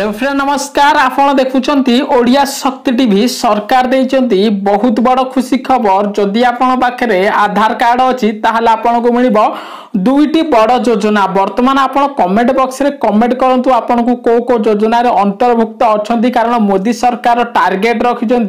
hello friend নমস্কার আপনার দেখুম ওড়িয়া শক্তি TV সরকার দিয়েছেন বহুত বড় খুশি খবর যদি আপনার পাখে আধার কার্ড অ তাহলে আপনার মিলব দুইটি বড় যোজনা বর্তমান আপনার কমেন্ট বক্সরে কমেন্ট করতু আপনার কেউ কেউ যোজনার অন্তর্ভুক্ত অনেক কারণ মোদি সরকার টার্গেট রাখিছেন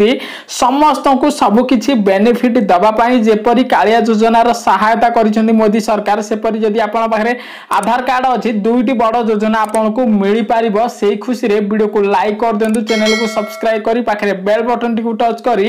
সমস্ত সবুকিছি বেনিফিট দেওয়া যেপর কালিয়া যোজনার সহায়তা করেছেন মোদি সরকার সেপরি যদি আপনার পাখে আধার কার্ড অনেক দুইটি বড় যোজনা আপনার মিপার সেই খুশি ভিডিওকে লাইক করদিন চ্যানেলকে সবসক্রাইব করে পাখে বেল বটনটি টচ করে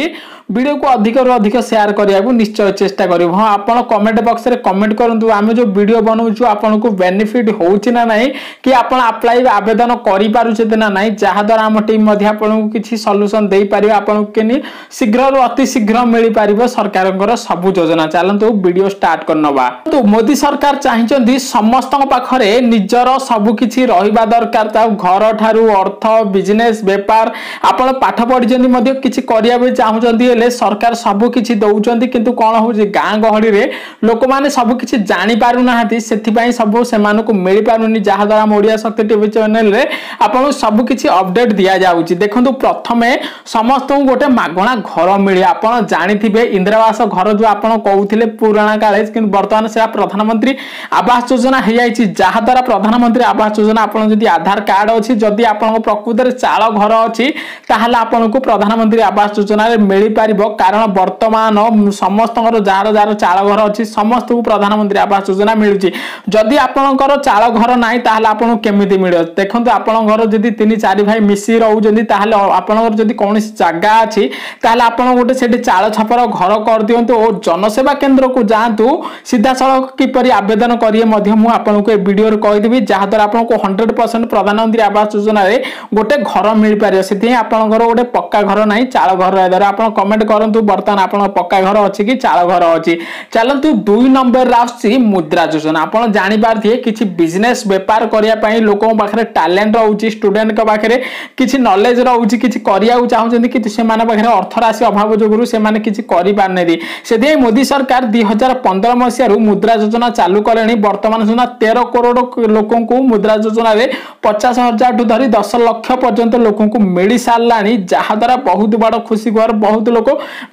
ভিডিওকে অধিকর অধিক সেয়ার করা নিশ্চয় চেষ্টা করব হ্যাঁ আপনার কমেন্ট বক্সরে কমেন্ট করতু আমি যে जो भिड बनाऊँ आपन को बेनिफिट होना ना कि आप आप्लाय आवेदन करें ना ना जहाँद्वारा आम टीम आपको किसी सल्यूसन दे पार आपको कि शीघ्र अति शीघ्र मिल पार सरकार सबू योजना चलते भिड स्टार्ट कर नवा तो मोदी सरकार चाहते समस्त पाखे ନିଜର ସବୁକିଛି ରହିବା ଦରକାର ତା ଘର ଠାରୁ ଅର୍ଥ ବିଜନେସ୍ ବେପାର ଆପଣ ପାଠ ପଢ଼ିଛନ୍ତି ମଧ୍ୟ କିଛି କରିବା ପାଇଁ ଚାହୁଁଛନ୍ତି ହେଲେ ସରକାର ସବୁକିଛି ଦେଉଛନ୍ତି କିନ୍ତୁ କ'ଣ ହେଉଛି ଗାଁ ଗହଳିରେ ଲୋକମାନେ ସବୁକିଛି ଜାଣିପାରୁ ପାରୁନାହାନ୍ତି ସେଥିପାଇଁ ସବୁ ସେମାନଙ୍କୁ ମିଳିପାରୁନି ଯାହାଦ୍ୱାରା ଆମ ଓଡ଼ିଆ ଶକ୍ତି ଟିଭି ଚ୍ୟାନେଲରେ ଆପଣଙ୍କୁ ସବୁକିଛି ଅପଡେଟ୍ ଦିଆଯାଉଛି ଦେଖନ୍ତୁ ପ୍ରଥମେ ସମସ୍ତଙ୍କୁ ଗୋଟେ ମାଗଣା ଘର ମିଳେ ଆପଣ ଜାଣିଥିବେ ଇନ୍ଦିରାବାସ ଘର ଯେଉଁ ଆପଣ କହୁଥିଲେ ପୁରୁଣା କାଳେ କିନ୍ତୁ ବର୍ତ୍ତମାନ ସେଟା ପ୍ରଧାନମନ୍ତ୍ରୀ ଆବାସ ଯୋଜନା ହେଇଯାଇଛି ଯାହାଦ୍ୱାରା ପ୍ରଧାନମନ୍ତ୍ରୀ ଆବାସ ଯୋଜନା ଆପଣ ଯଦି ଆଧାର କାର୍ଡ ଅଛି ଯଦି ଆପଣଙ୍କ ପ୍ରକୃତରେ ଚାଳ ଘର ଅଛି ତାହେଲେ ଆପଣଙ୍କୁ ପ୍ରଧାନମନ୍ତ୍ରୀ ଆବାସ ଯୋଜନାରେ ମିଳିପାରିବ କାରଣ ବର୍ତ୍ତମାନ ସମସ୍ତଙ୍କର ଯାହାର ଯାହାର ଚାଳ ଘର ଅଛି ସମସ୍ତଙ୍କୁ ପ୍ରଧାନମନ୍ତ୍ରୀ ଆବାସ ଯୋଜନା যোজনা মিলুଛି ଯଦି ଆପଣଙ୍କର ଚାଳ ଘର ନାହିଁ ତାହେଲେ ଆପଣଙ୍କୁ କେମିତି ମିଳିବ ଦେଖନ୍ତୁ ଆପଣଙ୍କ ଘର ଯଦି ତିନି ଚାରି ଭାଇ ମିଶି ରହୁଛନ୍ତି ତାହେଲେ ଆପଣଙ୍କର ଯଦି କୌଣସି ଜାଗା ଅଛି ତାହେଲେ ଆପଣ ଗୋଟେ ସେଠି ଚାଳ ଛପର ଘର କରିଦିଅନ୍ତୁ ଓ ଜନସେବା କେନ୍ଦ୍ରକୁ ଯାଆନ୍ତୁ ସିଧାସଳଖ କିପରି ଆବେଦନ କରିବେ ମଧ୍ୟ ମୁଁ ଆପଣଙ୍କୁ ଏ ଭିଡ଼ିଓରେ କହିଦେବି ଯାହାଦ୍ୱାରା ଆପଣଙ୍କୁ ହଣ୍ଡ୍ରେଡ଼ ପରସେଣ୍ଟ ପ୍ରଧାନମନ୍ତ୍ରୀ ଆବାସ ଯୋଜନାରେ ଗୋଟେ ଘର ମିଳିପାରିବ ସେଥିପାଇଁ ଆପଣଙ୍କର ଗୋଟେ ପକ୍କା ଘର ନାହିଁ ଚାଳ ଘର ଦ୍ୱାରା ଆପଣ କମେଣ୍ଟ କରନ୍ତୁ ବର୍ତ୍ତମାନ ଆପଣଙ୍କ ପକ୍କା ଘର ଅଛି କି ଚାଳ ଘର ଅଛି ଚାଲନ୍ତୁ ଦୁଇ ନମ୍ବରରେ ଆସୁଛି ମୁଦ୍ରା মুদ্রা যোজনা আপনার জাঁপারে কিছু বিজনেস বেপার করা লোক পাখে ট্যালেন্ট রয়েছে স্টুডেন্ট পাখে কিছু নলেজ রয়েছে কিছু করা চাহুন কিন্তু সে পাখে অর্থরাশি অভাব যোগুর সে কিছু করে পারি সেদি মোদি সরকার দুই হাজার পনেরো মশার মুদ্রা যোজনা চালু কলে বর্তমান সুদ্ধা তের কোড় লোক মুদ্রা যোজনার পচাশ হাজার ঠু ধর দশ লক্ষ পর্যন্ত লোক মিলি সারা যাদ্বারা বহুত বড় খুশি খবর বহুত লোক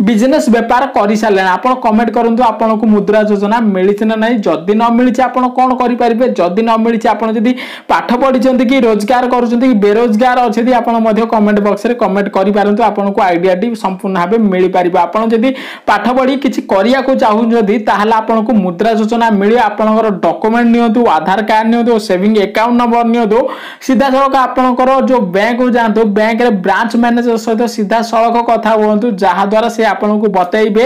বিজনেস বেপার করে সারে আপনার কমেন্ট করতু আপনার মুদ্রা যোজনা মিছে না যদি ଯଦି ନ ମିଳିଛି ଆପଣ କ'ଣ କରିପାରିବେ ଯଦି ନ ମିଳିଛି ଆପଣ ଯଦି ପାଠ ପଢ଼ିଛନ୍ତି କି ରୋଜଗାର କରୁଛନ୍ତି କି ବେରୋଜଗାର ଅଛନ୍ତି ଆପଣ ମଧ୍ୟ କମେଣ୍ଟ ବକ୍ସରେ କମେଣ୍ଟ କରିପାରନ୍ତୁ ଆପଣଙ୍କୁ ଆଇଡ଼ିଆଟି ସମ୍ପୂର୍ଣ୍ଣ ଭାବେ ମିଳିପାରିବ ଆପଣ ଯଦି ପାଠ ପଢ଼ି କିଛି କରିବାକୁ ଚାହୁଁଛନ୍ତି ତାହେଲେ ଆପଣଙ୍କୁ ମୁଦ୍ରା ଯୋଜନା ମିଳିବ ଆପଣଙ୍କର ଡକୁମେଣ୍ଟ ନିଅନ୍ତୁ ଆଧାର କାର୍ଡ ନିଅନ୍ତୁ ସେଭିଂ ଆକାଉଣ୍ଟ ନମ୍ବର ନିଅନ୍ତୁ ସିଧାସଳଖ ଆପଣଙ୍କର ଯେଉଁ ବ୍ୟାଙ୍କକୁ ଯାଆନ୍ତୁ ବ୍ୟାଙ୍କରେ ବ୍ରାଞ୍ଚ ମ୍ୟାନେଜର ସହିତ ସିଧାସଳଖ କଥା ହୁଅନ୍ତୁ ଯାହାଦ୍ୱାରା ସେ ଆପଣଙ୍କୁ ବତେଇବେ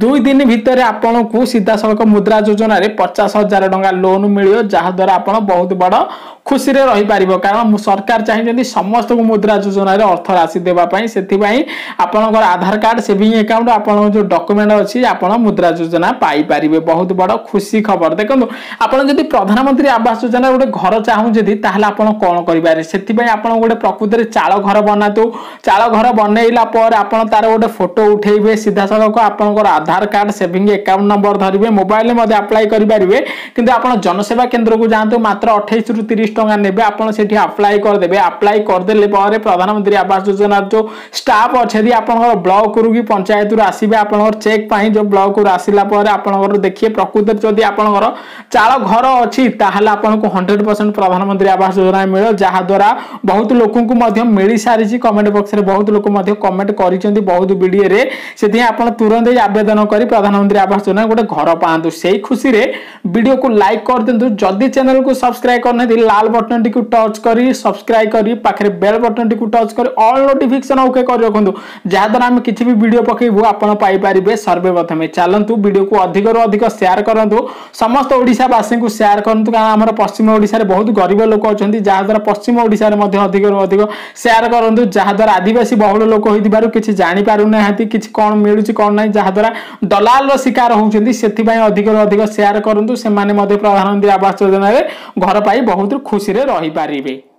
ଦୁଇ ଦିନ ଭିତରେ ଆପଣଙ୍କୁ ସିଧାସଳଖ ମୁଦ୍ରା ଯୋଜନାରେ ପଚାଶ ହଜାର ଟଙ୍କା ଲୋନ୍ ମିଳିବ ଯାହାଦ୍ୱାରା ଆପଣ ବହୁତ ବଡ଼ ଖୁସିରେ ରହିପାରିବ କାରଣ ମୁଁ ସରକାର ଚାହିଁଛନ୍ତି ସମସ୍ତଙ୍କୁ ମୁଦ୍ରା ଯୋଜନାରେ ଅର୍ଥ ରାଶି ଦେବା ପାଇଁ ସେଥିପାଇଁ ଆପଣଙ୍କର ଆଧାର କାର୍ଡ଼ ସେଭିଂ ଆକାଉଣ୍ଟ ଆପଣଙ୍କ ଯେଉଁ ଡକୁମେଣ୍ଟ ଅଛି ଆପଣ ମୁଦ୍ରା ଯୋଜନା ପାଇପାରିବେ ବହୁତ ବଡ଼ ଖୁସି ଖବର ଦେଖନ୍ତୁ ଆପଣ ଯଦି ପ୍ରଧାନମନ୍ତ୍ରୀ ଆବାସ ଯୋଜନାରେ ଗୋଟେ ଘର ଚାହୁଁଛନ୍ତି ତାହେଲେ ଆପଣ କ'ଣ କରିପାରିବେ ସେଥିପାଇଁ ଆପଣ ଗୋଟେ ପ୍ରକୃତରେ ଚାଳ ଘର ବନାନ୍ତୁ ଚାଳ ଘର ବନେଇଲା ପରେ ଆପଣ ତାର ଗୋଟେ ଫଟୋ ଉଠେଇବେ ସିଧାସଳଖ ଆପଣଙ୍କର Aadhaar card saving account number ଧରିବେ ମୋବାଇଲରେ ମଧ୍ୟ ଆପ୍ଲାଏ କରିପାରିବେ କିନ୍ତୁ ଆପଣ ଜନସେବା କେନ୍ଦ୍ରକୁ ଯାଆନ୍ତୁ ମାତ୍ର ଅଠେଇଶରୁ ତିରିଶ ଟଙ୍କା ନେବେ ଆପଣ ସେଠି ଆପ୍ଲାଏ କରିଦେବେ ଆପ୍ଲାଏ କରିଦେଲେ ପରେ ପ୍ରଧାନମନ୍ତ୍ରୀ ଆବାସ ଯୋଜନାର ଯେଉଁ ଷ୍ଟାଫ୍ ଅଛନ୍ତି ଆପଣଙ୍କର ବ୍ଲକରୁ କି ପଞ୍ଚାୟତରୁ ଆସିବେ ଆପଣଙ୍କର ଚେକ୍ ପାଇଁ ଯେଉଁ ବ୍ଲକରୁ ଆସିଲା ପରେ ଆପଣଙ୍କର ଦେଖିବେ ପ୍ରକୃତରେ ଯଦି ଆପଣଙ୍କର ଚାଳ ଘର ଅଛି ତାହେଲେ ଆପଣଙ୍କୁ ହଣ୍ଡ୍ରେଡ଼ ପରସେଣ୍ଟ ପ୍ରଧାନମନ୍ତ୍ରୀ ଆବାସ ଯୋଜନା ମିଳିବ ଯାହାଦ୍ୱାରା ବହୁତ ଲୋକଙ୍କୁ ମଧ୍ୟ ମିଳିସାରିଛି କମେଣ୍ଟ ବକ୍ସରେ ବହୁତ ଲୋକ ମଧ୍ୟ କମେଣ୍ଟ କରିଛନ୍ତି ବହୁତ ଭିଡ଼ିଓରେ ସେଥିପାଇଁ ଆପଣ ତୁରନ୍ତ ଆବେଦନ କରି ପ୍ରଧାନମନ୍ତ୍ରୀ ଆବାସ ଯୋଜନା ଗୋଟେ ଘର ପାଆନ୍ତୁ ସେଇ ଖୁସିରେ ଭିଡ଼ିଓକୁ ଲାଇକ୍ କରିଦିଅନ୍ତୁ ଯଦି ଚ୍ୟାନେଲକୁ ସବସ୍କ୍ରାଇବ କରିନାହାନ୍ତି ଲାଲ लाल बटन टी टच कर सब्सक्राइब कर पाखे बेल बटन टी टच कर अल नोटिफिकेसन ओके कर रखु जहाद्वारा आम किसी भी भिड पकईबू आपरे सर्वप्रथमे चलतु भिड को अधिक रु अधिक सेयार करूँ समस्त ओडावासी को सेयार करूँ कारण आम पश्चिम ओडार बहुत गरीब लोक अच्छा जहाद्वारा पश्चिम ओडार अधिक रु अधिक सेयार करूँ जहाद्वारा आदिवासी बहुत लोक हो कि जापर ना कि कौन मिलू कौन ना जहाद्वारा दलाल शिकार होती से अधिक रु अधिक सेयार करूँ से प्रधानमंत्री आवास योजन घर पाई बहुत खुश consideró see it